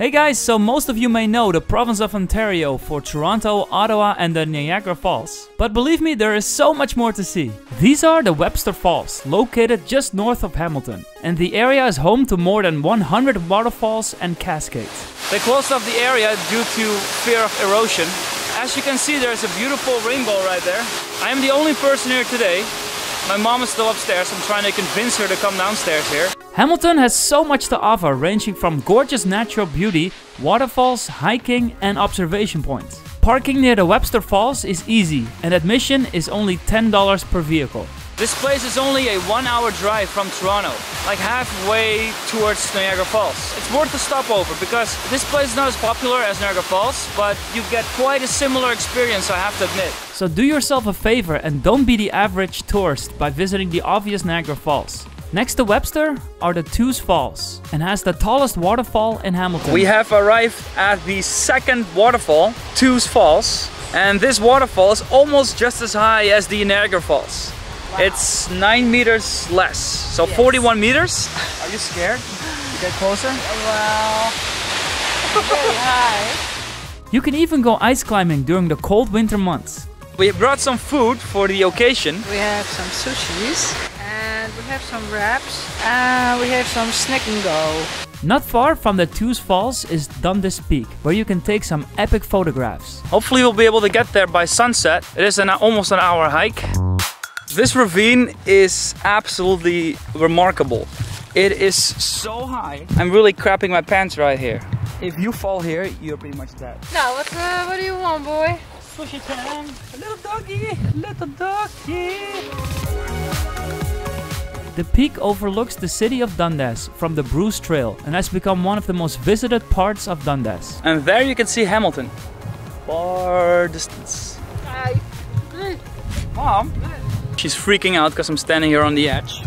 Hey guys, so most of you may know the province of Ontario for Toronto, Ottawa and the Niagara Falls. But believe me, there is so much more to see. These are the Webster Falls, located just north of Hamilton. And the area is home to more than 100 waterfalls and cascades. They closed off the area due to fear of erosion. As you can see, there's a beautiful rainbow right there. I am the only person here today. My mom is still upstairs. I'm trying to convince her to come downstairs here. Hamilton has so much to offer, ranging from gorgeous natural beauty, waterfalls, hiking, and observation points. Parking near the Webster Falls is easy, and admission is only $10 per vehicle. This place is only a one hour drive from Toronto, like halfway towards Niagara Falls. It's worth a stopover because this place is not as popular as Niagara Falls, but you get quite a similar experience, I have to admit. So do yourself a favor and don't be the average tourist by visiting the obvious Niagara Falls. Next to Webster are the Tew's Falls and has the tallest waterfall in Hamilton. We have arrived at the second waterfall, Tew's Falls, and this waterfall is almost just as high as the Niagara Falls. Wow. It's 9 meters less, so yes. 41 meters. Are you scared? You get closer? Well, very high. You can even go ice climbing during the cold winter months. We brought some food for the occasion. We have some sushis and we have some wraps and we have some snack and go. Not far from the Tew's Falls is Dundas Peak, where you can take some epic photographs. Hopefully we'll be able to get there by sunset. It is an almost an hour hike. This ravine is absolutely remarkable. It is so high. I'm really crapping my pants right here. If you fall here, you're pretty much dead. Now, what, uh, what do you want, boy? Sushi time. Little doggy, little doggy. The peak overlooks the city of Dundas from the Bruce Trail and has become one of the most visited parts of Dundas. And there you can see Hamilton. Far distance. Hi. Mom? She's freaking out because I'm standing here on the edge.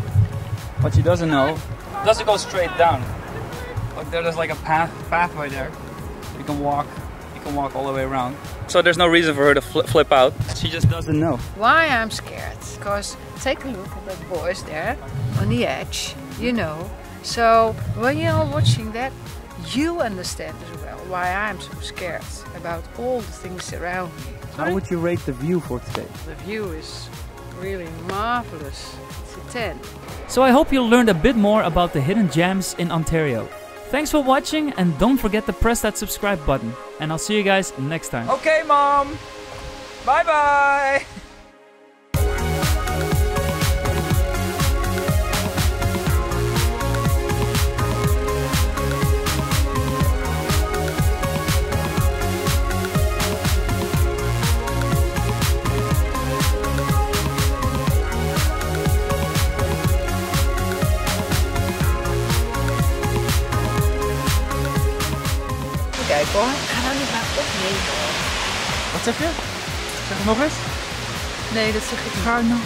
What she doesn't know, doesn't go straight down. Look, there's like a path pathway there. You can walk, you can walk all the way around. So there's no reason for her to fl flip out. She just doesn't know. Why I'm scared? Because take a look at that boys there on the edge, you know. So when you're watching that, you understand as well why I'm so scared about all the things around me. How would you rate the view for today? The view is really marvelous. It's a 10. So I hope you learned a bit more about the hidden gems in Ontario. Thanks for watching and don't forget to press that subscribe button. And I'll see you guys next time. Okay, Mom. Bye bye kijken hoor. Ga nou niet maar opnemen. Wat zeg je? Zeg het nog eens? Nee, dat zeg ik Ga nog.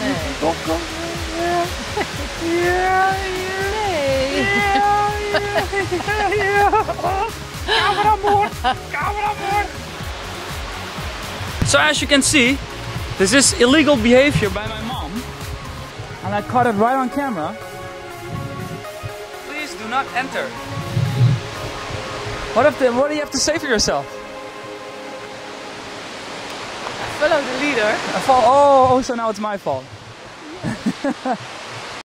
Nee. Kom, kom. Ja. Ja, ja. Nee. Ja, ja, ja. Camera board. Camera board. So as you can see, this is illegal behavior by my mom. And I caught it right on camera. Please do not enter. What, what do you have to say for yourself? Follow the leader. Oh, oh, so now it's my fault.